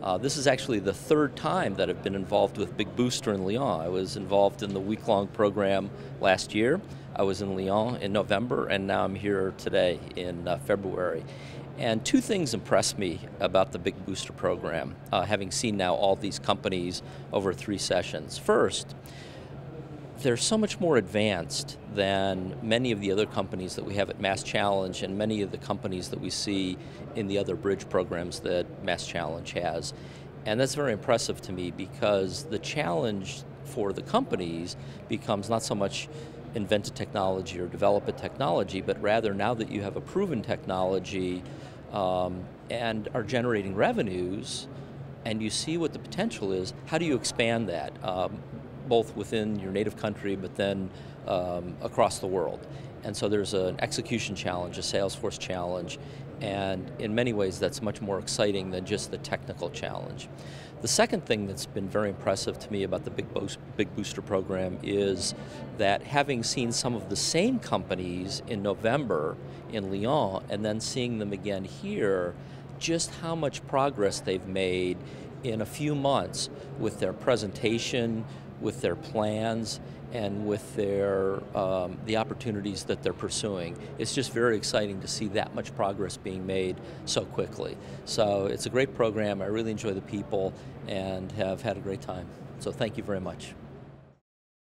Uh, this is actually the third time that I've been involved with Big Booster in Lyon. I was involved in the week-long program last year. I was in Lyon in November, and now I'm here today in uh, February. And two things impressed me about the Big Booster program, uh, having seen now all these companies over three sessions. First, they're so much more advanced than many of the other companies that we have at Mass Challenge and many of the companies that we see in the other bridge programs that Mass Challenge has. And that's very impressive to me because the challenge for the companies becomes not so much invent a technology or develop a technology, but rather now that you have a proven technology um, and are generating revenues, and you see what the potential is, how do you expand that? Um, both within your native country, but then um, across the world. And so there's an execution challenge, a Salesforce challenge, and in many ways that's much more exciting than just the technical challenge. The second thing that's been very impressive to me about the Big, Bo Big Booster program is that having seen some of the same companies in November in Lyon and then seeing them again here, just how much progress they've made in a few months with their presentation, with their plans and with their um, the opportunities that they're pursuing. It's just very exciting to see that much progress being made so quickly. So it's a great program. I really enjoy the people and have had a great time. So thank you very much.